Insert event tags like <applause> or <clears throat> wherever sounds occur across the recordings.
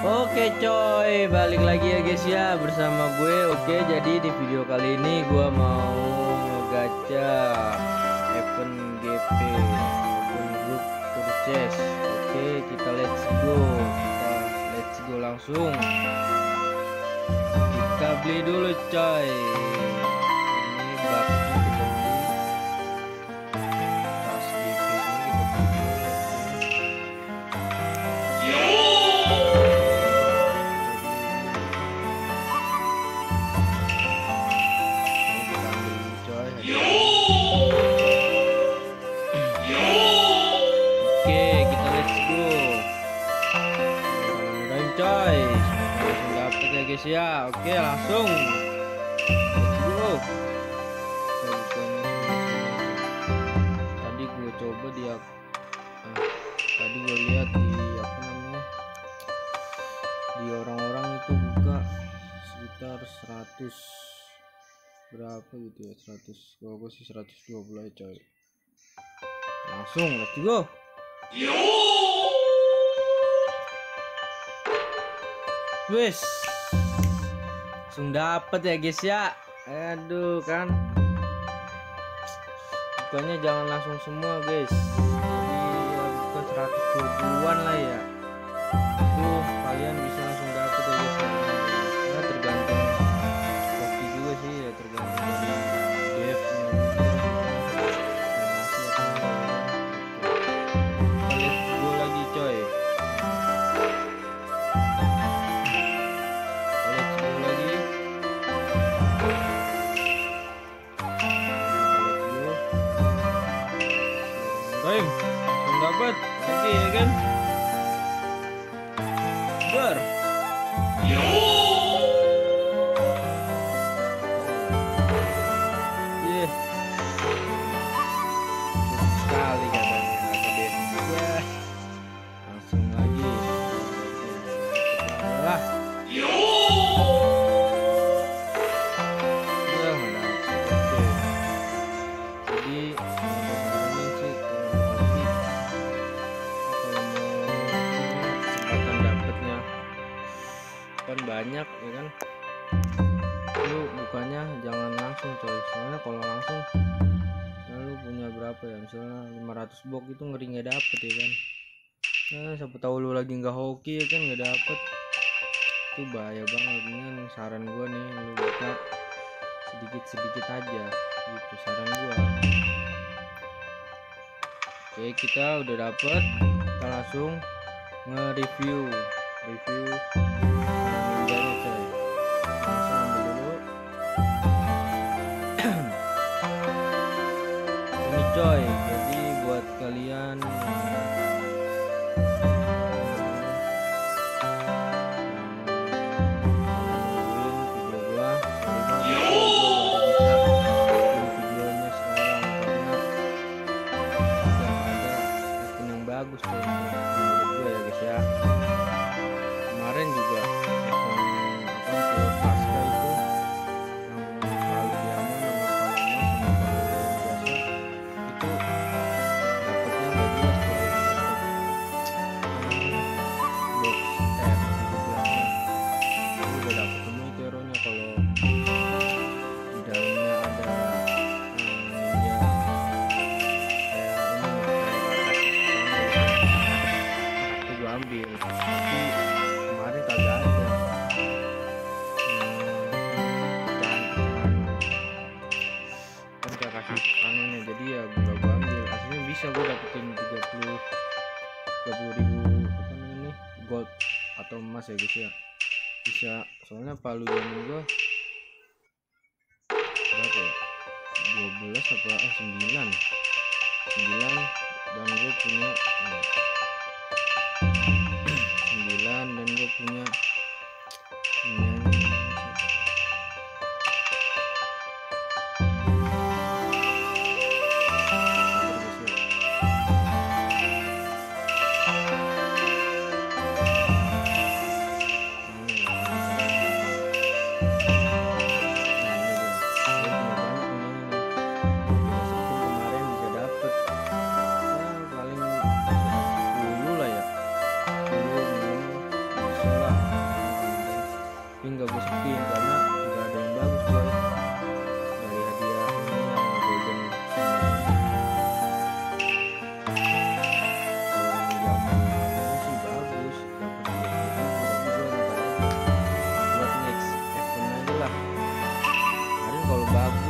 Oke coy, balik lagi ya guys ya bersama gue. Oke, jadi di video kali ini gue mau ngegacha event GP group purchase. Oke, kita let's go. Kita let's go langsung. Kita beli dulu coy. Guys ya. Oke, langsung. Tadi gue coba dia, eh, tadi gue lihat di apa namanya di orang-orang itu buka sekitar 100 berapa gitu ya 100 kalau gue sih 120 aja coy langsung let's go wes langsung dapet ya guys ya. Aduh kan. Bukannya jangan langsung semua guys. Jadi ya bukan 120an lah ya. Itu kalian bisa langsung dapet ya guys Sir berapa ya? Misalnya 500 box itu ngeri nggak dapet ya kan? Nah siapa tahu lu lagi nggak hoki ya kan? Nggak dapet. Itu bahaya banget. Ini saran gua nih lu buka sedikit sedikit aja. Gitu saran gua. Oke kita udah dapet. Kita langsung nge-review. Review. ninjanya buat soalnya palu diamond gua berapa ya? 12 apa eh 9 9 dan gue punya eh, <clears throat> 9 dan punya punya bago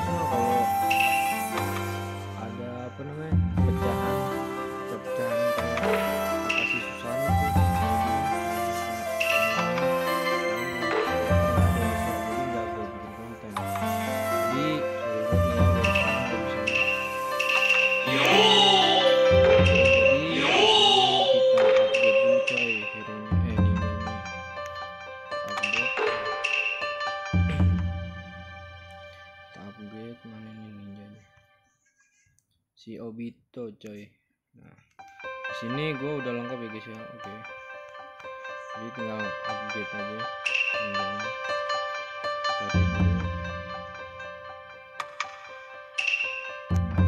coy. Nah di sini gue udah lengkap ya guys ya. Oke. Jadi tinggal update aja. Ini nah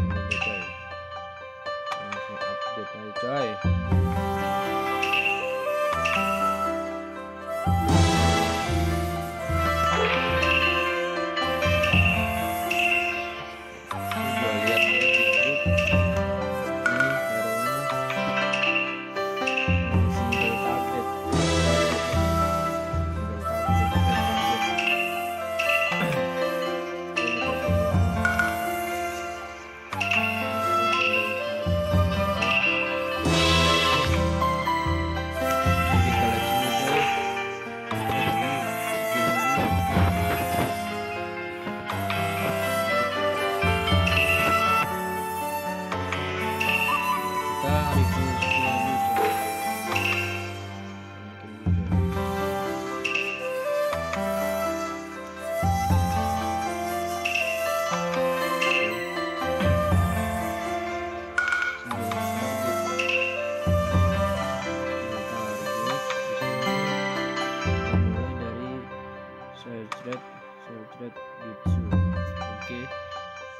ini coy. Langsung update aja coy search rate Bitsu oke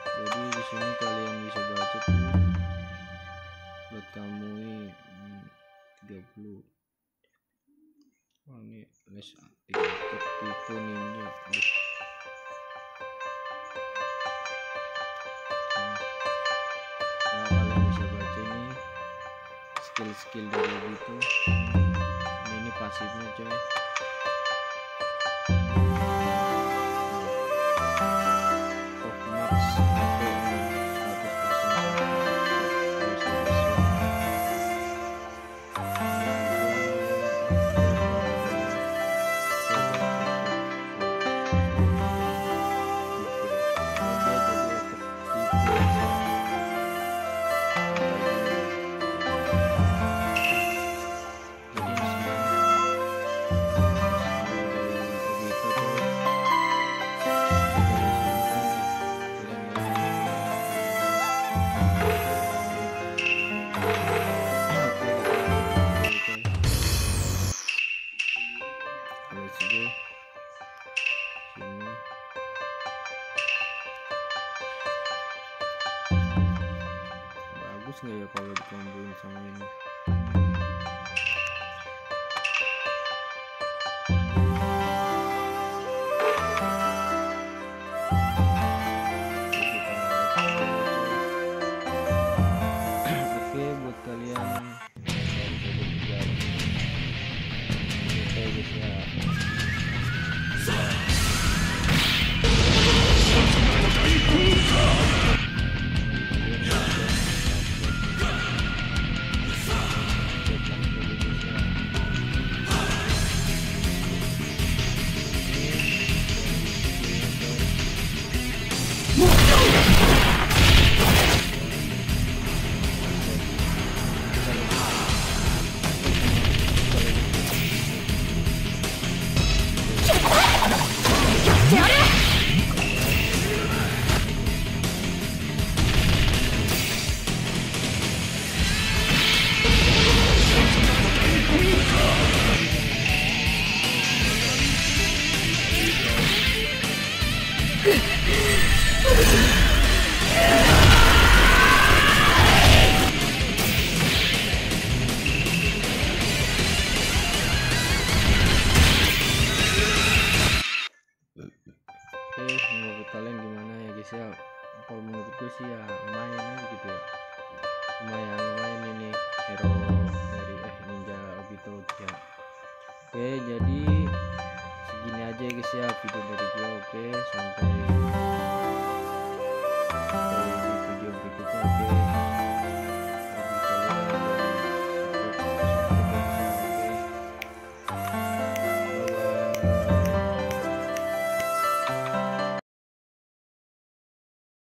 jadi di sini kalian bisa baca tuh. Buat kamu hmm, 30 oh ini les tipe, tipe ninja. Aduh. Hmm. nah kalian bisa baca skill-skill dari itu ini, ini pasifnya coy bagus nggak ya kalau dikomboin sama ini aja guys ya video dari gue. Oke, sampai sampai di video berikutnya. Oke.